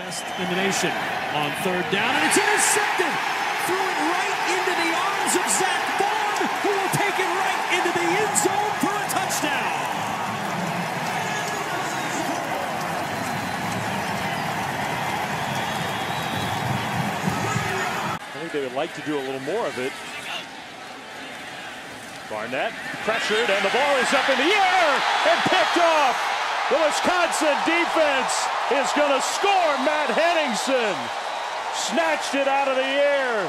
Best in the nation on third down, and it's intercepted. Threw it right into the arms of Zack Baun, who will take it right into the end zone for a touchdown. I think they would like to do a little more of it. Barnett pressured, and the ball is up in the air and picked off. The Wisconsin defense is going to score. Matt Henningsen snatched it out of the air.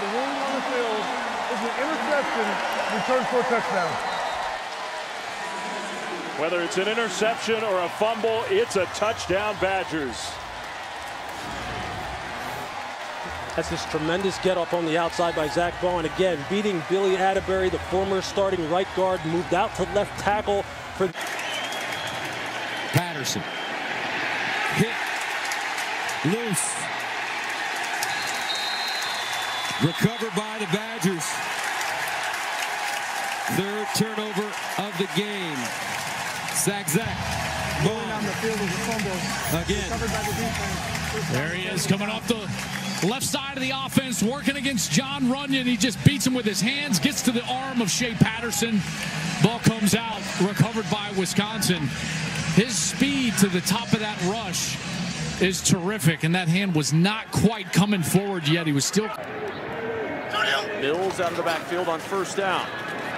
The ruling on the field is an interception returned for a touchdown. Whether it's an interception or a fumble, it's a touchdown, Badgers. That's this tremendous get up on the outside by Zack Baun. Again, beating Billy Atterbury, the former starting right guard, moved out to left tackle for. Patterson. Hit. Loose. Recovered by the Badgers. Third turnover of the game. Zach Zach. Going on the field is a fumble. Again. The. There he is coming off the left side of the offense, working against Jon Runyan. He just beats him with his hands, gets to the arm of Shea Patterson. Ball comes out, recovered by Wisconsin. His speed to the top of that rush is terrific, and that hand was not quite coming forward yet. He was still. Mills out of the backfield on first down.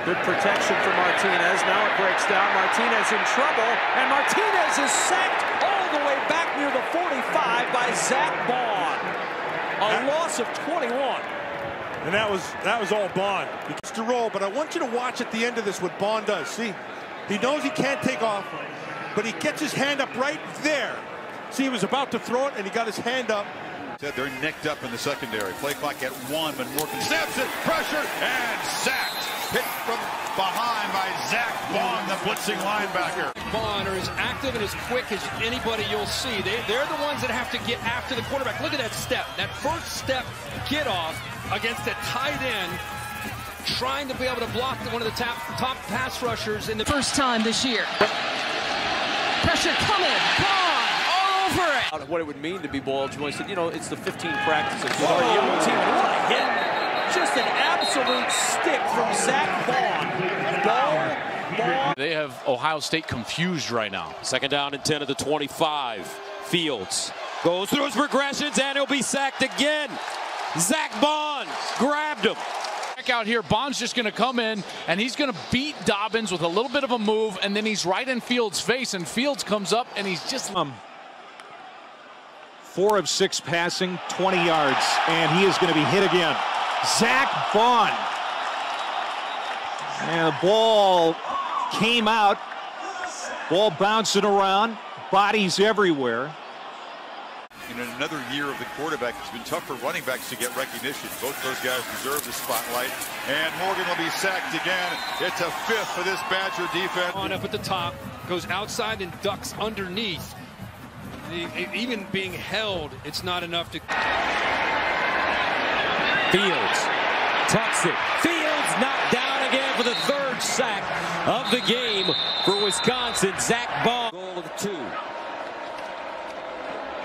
Good protection for Martinez. Now it breaks down. Martinez in trouble, and Martinez is sacked all the way back near the 45 by Zack Baun. A loss of 21. And that was that was all Baun. He gets to roll, but I want you to watch at the end of this what Baun does. See, he knows he can't take off, but he gets his hand up right there. See, he was about to throw it, and he got his hand up. Said they're nicked up in the secondary. Play clock at one, but Morgan snaps it, pressure, and sacked. Hit from behind by Zack Baun, the blitzing linebacker. Baun are as active and as quick as anybody you'll see. They, they're the ones that have to get after the quarterback. Look at that step. That first step get off against a tight end trying to be able to block one of the top, top pass rushers in the first time this year. Pressure coming. Baun all over it. What it would mean to be ball when I said, you know, it's the 15 practices. With our young team, what a hit. Just an absolute stick from Zack Baun. Ball, ball. They have Ohio State confused right now. Second down and 10 at the 25. Fields goes through his progressions and he'll be sacked again. Zack Baun grabbed him. Back out here, Baun's just going to come in and he's going to beat Dobbins with a little bit of a move, and then he's right in Fields' face, and Fields comes up and he's just. Um, four of six passing, 20 yards, and he is going to be hit again. Zack Baun. And the ball came out. Ball bouncing around. Bodies everywhere. In another year of the quarterback, it's been tough for running backs to get recognition. Both those guys deserve the spotlight. And Morgan will be sacked again. It's a fifth for this Badger defense. On up at the top, goes outside and ducks underneath. Even being held, it's not enough to. Fields tucks it. Fields knocked down again for the third sack of the game for Wisconsin. Zack Baun. Goal of two.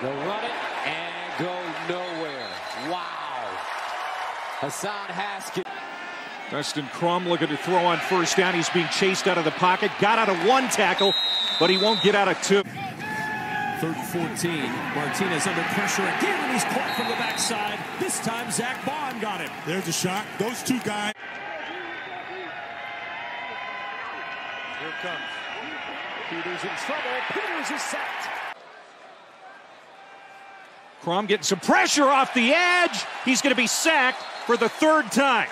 They'll run it and go nowhere. Wow. Hassan Haskins. Dustin Crum looking to throw on first down. He's being chased out of the pocket. Got out of one tackle, but he won't get out of two. Third and 14. Martinez under pressure again, and he's caught from the backside. This time, Zack Baun got him. There's a shot. Those two guys. Here it comes. Peters in trouble. Peters is sacked. Crum getting some pressure off the edge. He's going to be sacked for the third time.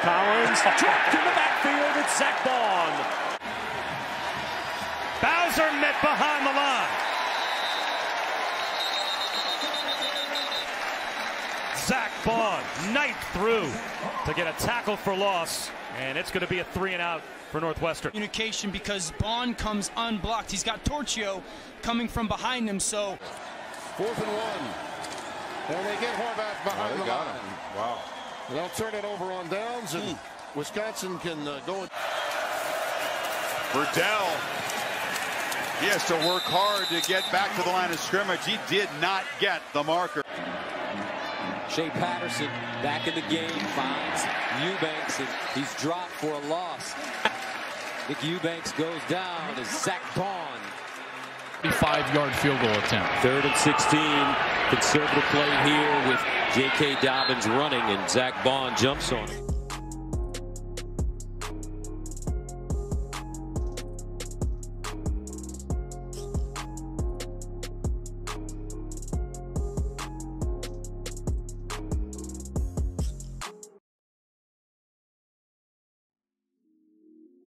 Collins dropped in the backfield. It's Zack Baun. Bowser met behind the line. Zack Baun, through to get a tackle for loss, and it's going to be a three and out for Northwestern. Communication because Baun comes unblocked. He's got Torchio coming from behind him, so. Fourth and one. And they get Horvath behind the line. Wow. They'll turn it over on downs, and Wisconsin can uh, go. Burdell He has to work hard to get back to the line of scrimmage. He did not get the marker. Shea Patterson back in the game, finds Eubanks, and he's dropped for a loss. Nick Eubanks goes down as Zack Baun. Five-yard field goal attempt. Third and 16. Conservative play here with J.K. Dobbins running, and Zack Baun jumps on him.